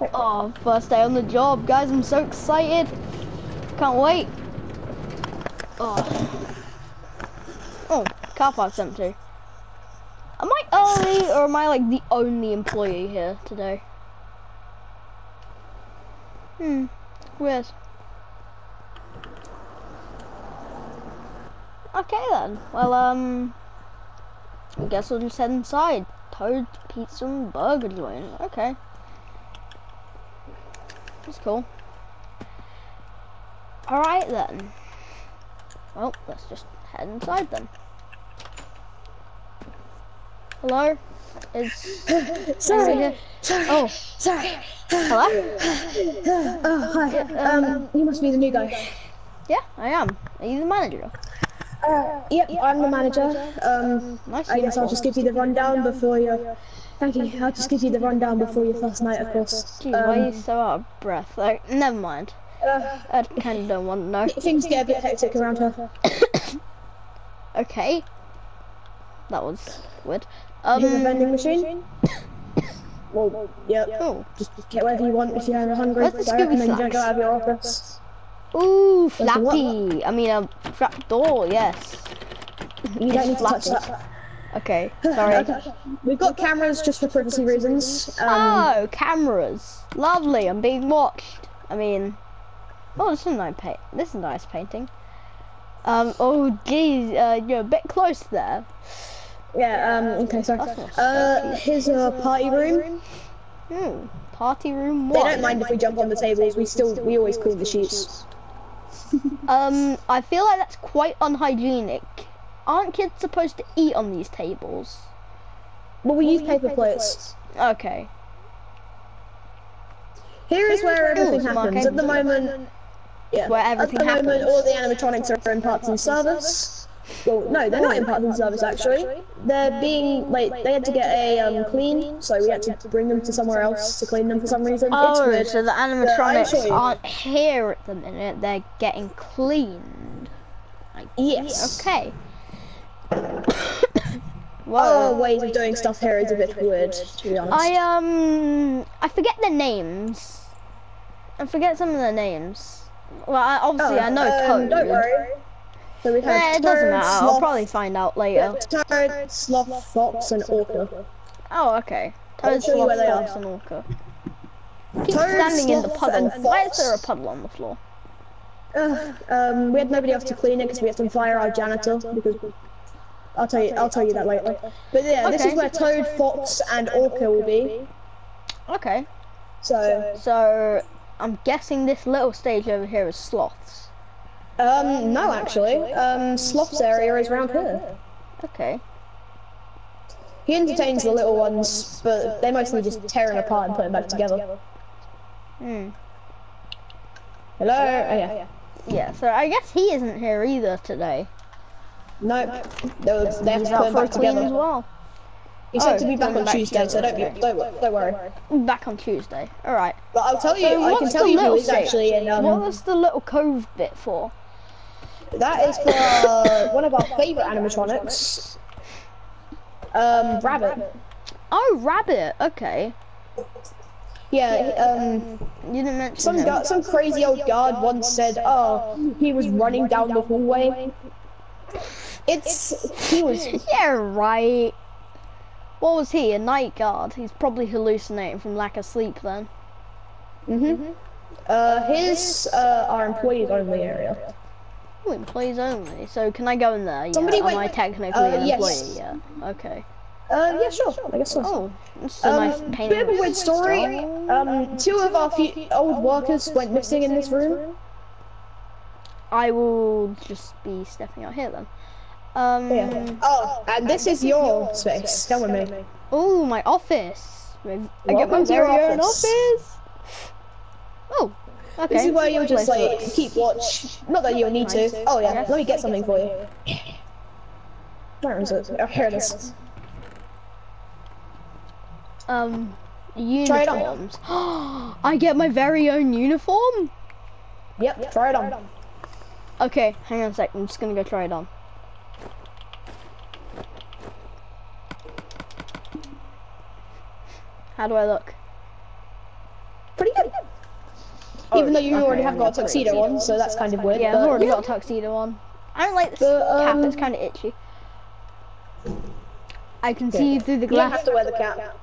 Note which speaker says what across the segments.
Speaker 1: Oh, first day on the job, guys. I'm so excited. Can't wait. Oh. Oh, car park's empty. Am I early or am I like the only employee here today? Hmm, weird. Okay then. Well, um, I guess we'll just head inside. Toad Pizza and Burger joint. Okay. That's cool. Alright then. Well, let's just head inside then. Hello? Is
Speaker 2: Sorry.
Speaker 1: here?
Speaker 2: Sorry.
Speaker 1: Oh,
Speaker 2: Sorry.
Speaker 1: hello?
Speaker 2: Oh, hi. Um, you must be the new guy.
Speaker 1: Yeah, I am. Are you the manager?
Speaker 2: Uh, yep, I'm the manager. Um,
Speaker 1: Nice
Speaker 2: I guess I'll just give you the rundown before your. Thank you. I'll just give you the rundown before your first night, of course.
Speaker 1: Gee, why are you
Speaker 2: Um,
Speaker 1: so out of breath? Like, never mind.
Speaker 2: uh,
Speaker 1: I kind of don't want to know.
Speaker 2: things get a bit hectic around here.
Speaker 1: Okay. That was weird.
Speaker 2: Um, Here's a vending machine. Well, yep.
Speaker 1: oh.
Speaker 2: Just get whatever you want if you're hungry.
Speaker 1: Where's the
Speaker 2: I recommend
Speaker 1: Scooby
Speaker 2: you don't go out of your office.
Speaker 1: Ooh,
Speaker 2: the
Speaker 1: flappy. I mean, a trap door, yes.
Speaker 2: You don't need to touch that.
Speaker 1: Okay, sorry.
Speaker 2: Okay. We've got cameras just for privacy reasons. Um,
Speaker 1: Oh, cameras. Lovely, I'm being watched. I mean, oh, this is a nice paint. This is a nice painting. Um, oh, geez, uh, you're a bit close there.
Speaker 2: yeah. Um. Okay. Sorry. Uh, here's a party room.
Speaker 1: Hmm, party room
Speaker 2: They don't mind if we jump on the tables. We still we always clean the sheets.
Speaker 1: Um, I feel like that's quite unhygienic. Aren't kids supposed to eat on these tables?
Speaker 2: But we use paper plates.
Speaker 1: Okay.
Speaker 2: Here is where everything
Speaker 1: Ooh,
Speaker 2: happens. At the moment, yeah.
Speaker 1: Where
Speaker 2: At
Speaker 1: everything
Speaker 2: the moment,
Speaker 1: happens.
Speaker 2: all the animatronics are in parts and service. Well, no, they're not in parts and service actually. They're being like they had to get a um, clean, so we had to bring them to somewhere else to clean them for some reason. it's
Speaker 1: Oh,
Speaker 2: weird.
Speaker 1: so the animatronics aren't here at the minute. They're getting cleaned.
Speaker 2: Yes.
Speaker 1: Okay.
Speaker 2: Our ways of doing stuff here is a bit weird, to be honest.
Speaker 1: I um I forget the names. I forget some of the names. Well, I, obviously I know
Speaker 2: um,
Speaker 1: Toad.
Speaker 2: Don't worry. So we have
Speaker 1: Nah, it doesn't matter. I'll
Speaker 2: Sloth,
Speaker 1: probably find out later.
Speaker 2: Toad, Sloth, Fox, and Orca.
Speaker 1: Oh, okay.
Speaker 2: I'll
Speaker 1: Toad, Sloth,
Speaker 2: where they
Speaker 1: Fox, and Orca. Keep
Speaker 2: Toad,
Speaker 1: standing in the puddle.
Speaker 2: and
Speaker 1: Why is there a puddle on the floor?
Speaker 2: Uh, um, we had nobody else to clean it because we had to fire our janitor because I'll tell you I'll tell you that later. But yeah, this is where Toad, Fox, and Orca will be.
Speaker 1: Okay.
Speaker 2: So
Speaker 1: So I'm guessing this little stage over here is sloths.
Speaker 2: um, no, actually, um, Sloth's area is around here.
Speaker 1: Okay.
Speaker 2: He entertains the little ones, but they're mostly just tear him apart and put him back together.
Speaker 1: Hmm.
Speaker 2: Hello? Oh yeah.
Speaker 1: Yeah. So I guess he isn't here either today.
Speaker 2: Nope. They, was, they have
Speaker 1: He's
Speaker 2: to put
Speaker 1: out
Speaker 2: him
Speaker 1: for a
Speaker 2: back together.
Speaker 1: as well.
Speaker 2: He said
Speaker 1: Oh,
Speaker 2: to be back on
Speaker 1: back
Speaker 2: Tuesday, so don't be, don't, wo- don't worry.
Speaker 1: Back on Tuesday. All right.
Speaker 2: But I'll tell you,
Speaker 1: So
Speaker 2: I can tell you who
Speaker 1: little
Speaker 2: actually in,
Speaker 1: what
Speaker 2: um,
Speaker 1: was the little cove bit for?
Speaker 2: that is for uh, one of our favourite animatronics, um, Rabbit.
Speaker 1: Oh, rabbit. Okay.
Speaker 2: Yeah, um,
Speaker 1: You didn't mention
Speaker 2: some
Speaker 1: him.
Speaker 2: gu- some crazy old guard once said, oh, he was running down the hallway. It's, he was,
Speaker 1: Yeah, right. What was he? A night guard? He's probably hallucinating from lack of sleep then.
Speaker 2: hmm Uh, his, uh, our employees only area.
Speaker 1: Oh, employees only. So can I go in there? Yeah.
Speaker 2: Somebody
Speaker 1: Am
Speaker 2: went-
Speaker 1: I technically
Speaker 2: uh,
Speaker 1: an
Speaker 2: yes.
Speaker 1: employee? Yeah. Okay.
Speaker 2: Uh, yeah, sure, I guess so.
Speaker 1: Oh, it's a
Speaker 2: Um,
Speaker 1: nice painting.
Speaker 2: bit of a weird story. Um, two of our few old workers went missing in this room.
Speaker 1: I will just be stepping out here then. Um.
Speaker 2: Yeah. Oh, and this is your space. Come with me.
Speaker 1: Oh, my office. I get my
Speaker 2: Welcome to your
Speaker 1: very own
Speaker 2: office.
Speaker 1: office. Oh. Okay.
Speaker 2: This is where you'll just like
Speaker 1: looks-
Speaker 2: keep watch. Not that you'll need to. Oh yeah, let me get something for you. Where is it? Oh, here it is.
Speaker 1: Um.
Speaker 2: Try it on.
Speaker 1: Uniforms. I get my very own uniform.
Speaker 2: Yep, try it on.
Speaker 1: Okay, hang on a sec. I'm just gonna go try it on. How do I look? Pretty good.
Speaker 2: Oh, Even though you
Speaker 1: okay,
Speaker 2: already have got a tuxedo
Speaker 1: clear.
Speaker 2: on, so that's kind of weird.
Speaker 1: Yeah, I've already
Speaker 2: yeah.
Speaker 1: got a tuxedo on. I don't like this
Speaker 2: But,
Speaker 1: cap,
Speaker 2: um,
Speaker 1: it's kind of itchy. I can see you through the glass.
Speaker 2: You have to wear the cap.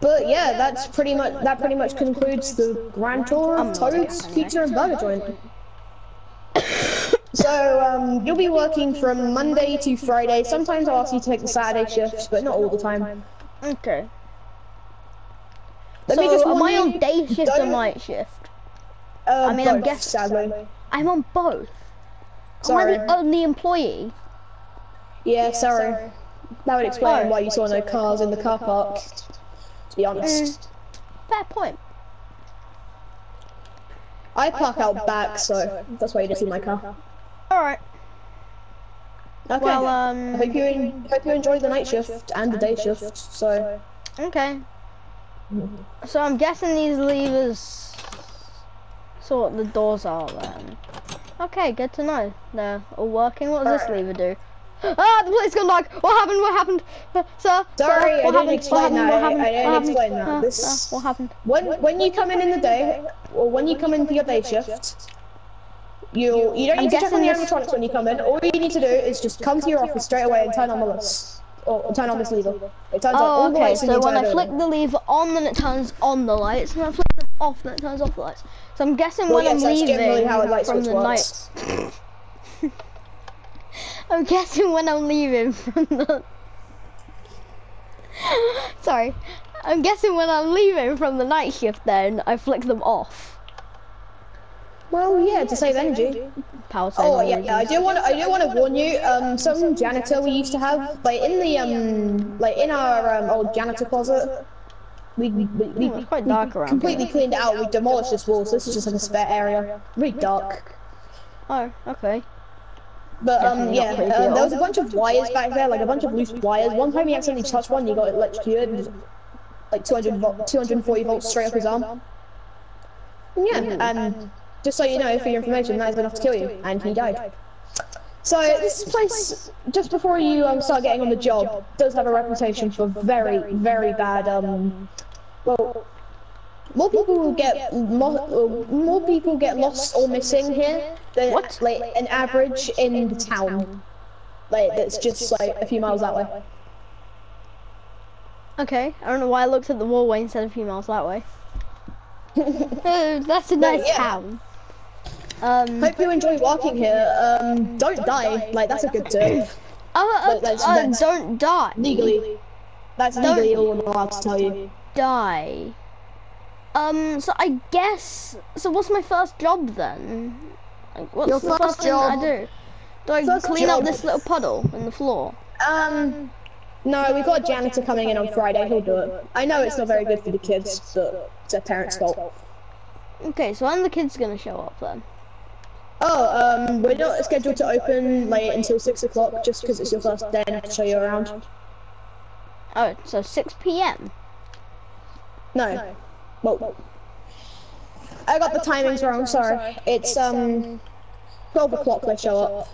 Speaker 2: But yeah, that's pretty much that pretty much concludes the grand tour of Toad's. Pizza and Burger Joint. So um, you'll be working from Monday to Friday. Sometimes I'll ask you to take the Saturday shift, but not all the time.
Speaker 1: Okay.
Speaker 2: Let
Speaker 1: so
Speaker 2: me just
Speaker 1: am
Speaker 2: warn
Speaker 1: I on day shift or night shift?
Speaker 2: Uh,
Speaker 1: I mean, I'm
Speaker 2: both,
Speaker 1: guessing-
Speaker 2: sadly.
Speaker 1: I'm on both.
Speaker 2: Sorry.
Speaker 1: Am I the only employee?
Speaker 2: Yeah, sorry. That would explain
Speaker 1: Oh.
Speaker 2: why you saw no cars in the car park. To be honest,
Speaker 1: Fair point.
Speaker 2: I park out back, so that's why you didn't see my car.
Speaker 1: Alright.
Speaker 2: Okay.
Speaker 1: Well,
Speaker 2: I
Speaker 1: um,
Speaker 2: hope you hope you enjoyed the night shift and the day shift. So
Speaker 1: okay. So I'm guessing these levers sort the doors are then. Okay, good to know. They're all working. What does this lever do? Ah, the place gone dark. What happened? What happened? Uh, sir,
Speaker 2: Sorry,
Speaker 1: sir,
Speaker 2: I
Speaker 1: what
Speaker 2: didn't
Speaker 1: happened?
Speaker 2: explain
Speaker 1: what happened?
Speaker 2: that.
Speaker 1: What
Speaker 2: I-
Speaker 1: happened?
Speaker 2: I didn't
Speaker 1: what happened?
Speaker 2: explain that.
Speaker 1: Uh,
Speaker 2: This-
Speaker 1: uh, what happened?
Speaker 2: when when you come in in the day, or when you come in for your day shift, you you don't
Speaker 1: I'm
Speaker 2: need to check on the animatronics when you come in. All you need to do is just come to your office straight away and turn on the lights, or turn on this lever. It turns on
Speaker 1: Oh,
Speaker 2: all the
Speaker 1: oh,
Speaker 2: lights
Speaker 1: So when I flick the lever on, then it turns on the lights, and I flick them off, then it turns off the lights. So I'm guessing
Speaker 2: Well,
Speaker 1: when
Speaker 2: yes,
Speaker 1: I'm leaving
Speaker 2: how
Speaker 1: from the
Speaker 2: works.
Speaker 1: night. I'm guessing when I'm leaving from the. Sorry, I'm guessing when I'm leaving from the night shift, then I flick them off.
Speaker 2: Well, yeah, to save energy.
Speaker 1: Power saving.
Speaker 2: Oh yeah, yeah, I do want to. I do want to warn you. Um, some janitor we used to have, like in the um, like in our um, old janitor closet, we we, we, we,
Speaker 1: it's quite
Speaker 2: we
Speaker 1: dark around
Speaker 2: completely
Speaker 1: here.
Speaker 2: cleaned it out. We demolished this wall, so this is just like a spare area. Really dark.
Speaker 1: Oh, okay.
Speaker 2: But um, yeah,
Speaker 1: not creepy
Speaker 2: uh, there was a bunch of wires back there, like a bunch of loose wires. One time he accidentally touched one, he got electrocuted, and just, like 200 volt, 240 volts straight up his arm. Yeah, and just so you know, for your information, that is enough to kill you, and he died. So this place, just before you um, start getting on the job, does have a reputation for very, very bad. Um, well, more people will get more, more people get lost or missing here than
Speaker 1: What?
Speaker 2: like an average in the town. Like that's just like a few miles that way.
Speaker 1: Okay. I don't know why I looked at the wall way instead of a few miles that way. Oh, that's a nice
Speaker 2: yeah.
Speaker 1: town. Um.
Speaker 2: Hope you enjoy walking here. Um, don't die. Like that's a good tip.
Speaker 1: Oh, uh,
Speaker 2: But that's-
Speaker 1: uh,
Speaker 2: that's-
Speaker 1: don't die.
Speaker 2: Legally, that's
Speaker 1: Don't-
Speaker 2: legally all I'm allowed to tell you.
Speaker 1: Die. Um, so I guess. So what's my first job then? Like, what's
Speaker 2: Your
Speaker 1: the
Speaker 2: first
Speaker 1: first thing that I
Speaker 2: job-
Speaker 1: do? Do I
Speaker 2: first
Speaker 1: clean up this little puddle in the floor?
Speaker 2: Um, no, we've got a janitor coming in on Friday. He'll do it. I know it's not very good for the kids, but it's their parents' fault.
Speaker 1: Okay, so when the kids gonna show up then?
Speaker 2: Oh, um, we're not scheduled to open like until six o'clock, just because it's your first day and I have to show you around.
Speaker 1: Oh, so 6 p.m.
Speaker 2: No, no. well, I got the timings wrong. Sorry, it's um, twelve o'clock they show up.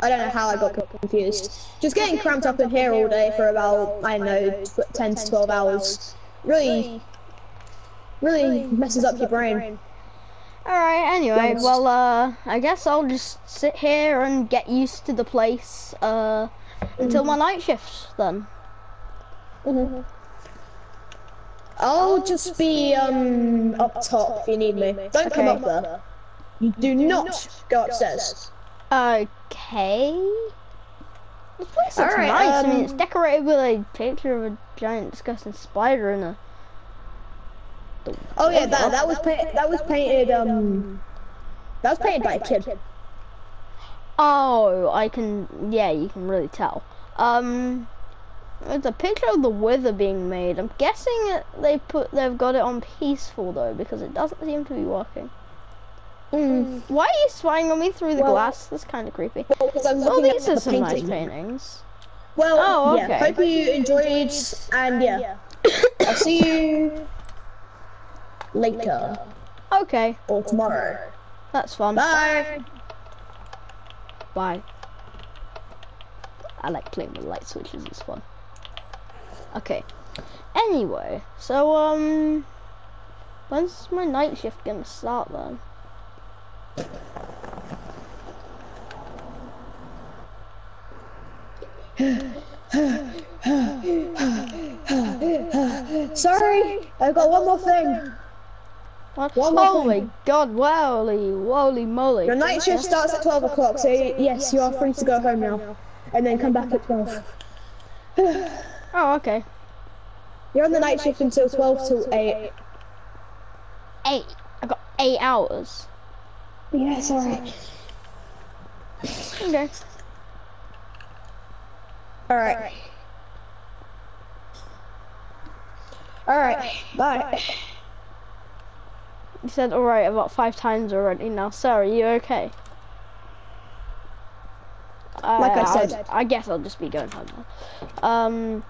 Speaker 2: I don't know how I got confused. Just getting cramped up in here all day for about I don't know, ten to twelve hours. Really, really messes up your brain.
Speaker 1: Alright, anyway,
Speaker 2: Yes.
Speaker 1: well, uh, I guess I'll just sit here and get used to the place, uh, until my night shift then.
Speaker 2: Mhm. I'll just be um up top if you need me. Don't come up there. You do not go upstairs.
Speaker 1: Okay. This place looks
Speaker 2: Alright,
Speaker 1: nice. I mean, it's
Speaker 2: um,
Speaker 1: decorated with a picture of a giant disgusting spider and a.
Speaker 2: Oh yeah, that that was pa- that was painted um that was painted by a kid.
Speaker 1: Oh, I can. Yeah, you can really tell. Um, there's a picture of the weather being made. I'm guessing they put they've got it on peaceful though because it doesn't seem to be working.
Speaker 2: Mm.
Speaker 1: Why are you spying on me through the
Speaker 2: Well-
Speaker 1: glass? That's kind of creepy.
Speaker 2: Well,
Speaker 1: Oh, these are
Speaker 2: the
Speaker 1: some nice paintings.
Speaker 2: Well,
Speaker 1: Oh,
Speaker 2: yeah. Hope you enjoyed, and yeah, I'll see you later
Speaker 1: Okay,
Speaker 2: or tomorrow.
Speaker 1: that's fun.
Speaker 2: Bye.
Speaker 1: Bye. I like playing with light switches, it's fun. Okay. Anyway, so, um, When's my night shift gonna start then?
Speaker 2: Sorry, I've got one more thing.
Speaker 1: What?
Speaker 2: More
Speaker 1: Holy. God! Holy, holy moly!
Speaker 2: Your night shift starts at 12 o'clock, so yes, you are free to go home now. And then come back at 12.
Speaker 1: Oh, okay.
Speaker 2: You're on the night shift until 12 till 8.
Speaker 1: Eight. I got eight hours.
Speaker 2: Yeah, sorry.
Speaker 1: Okay.
Speaker 2: Alright. Alright, bye.
Speaker 1: You said alright about five times already now. Sorry, you okay?
Speaker 2: Like I
Speaker 1: I'll-
Speaker 2: said.
Speaker 1: I guess I'll just be going home now. Um,